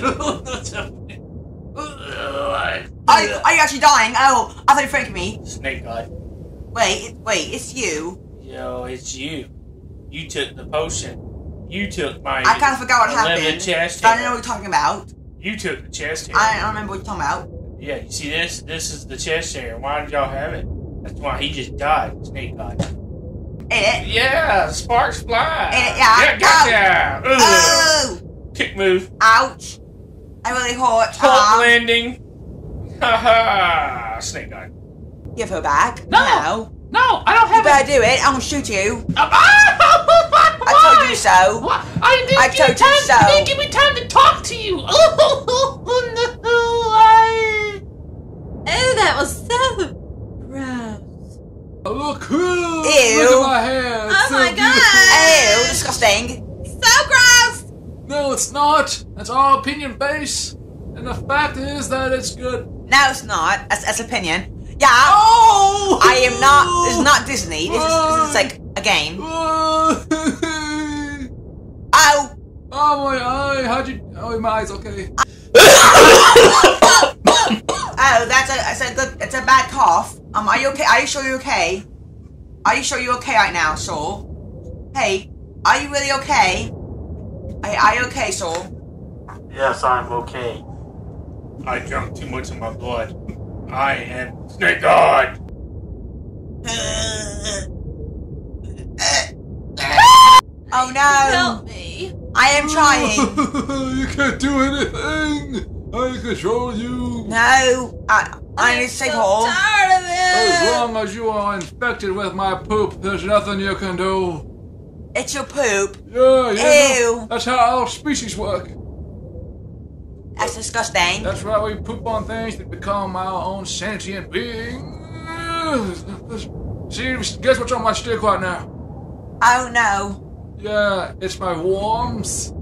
Happening? Are, you- are you actually dying? Oh, I thought you franked me. Snake guy. Wait, wait, it's you. Yo, it's you. You took the potion. You took my. I kind of forgot what 11 happened. chest I don't know what you're talking about. You took the chest hair. I don't remember what you're talking about. Yeah, you see this? This is the chest hair. Why did y'all have it? That's why he just died. Snake. In it. Yeah, sparks fly. Eh, yeah. Yeah, gotcha. Oh! Kick move. Ouch! I really hurt. Top Ah, landing. Ha ha. Snake God. give her back. No. No. No, I don't You have better do it. I'm gonna shoot you. I I told you so. What? I didn't I give you told you time. so. You didn't give me time to talk to you. Oh no! I... Oh, that was so gross. Oh, look, cool. Ew. Look at my hair. It's Oh so my beautiful. god! Ew, disgusting. So gross! No, it's not. That's our opinion base. And the fact is that it's good. No, it's not. That's, that's opinion. Yeah. Oh! I am not. This is not Disney. This is, this is like a game. Oh, Oh. my eye. How'd you. Oh, my eye's okay. Oh, that's a that's a good. It's a bad cough. Um, are you okay? Are you sure you're okay? Are you sure you're okay right now, Saul? Hey, are you really okay? Are, are you okay, Saul? Yes, I'm okay. I drank too much of my blood. I am Snake God. Oh no! Help me. I am trying. you can't do anything. I control you. No, I I need to so take hold. tired of As it. long as you are infected with my poop, there's nothing you can do. It's your poop. Yeah, yeah. Ew. That's how our species work. That's disgusting. That's right, we poop on things that become our own sentient beings. See, guess what's on my stick right now? Oh no. Yeah, it's my worms.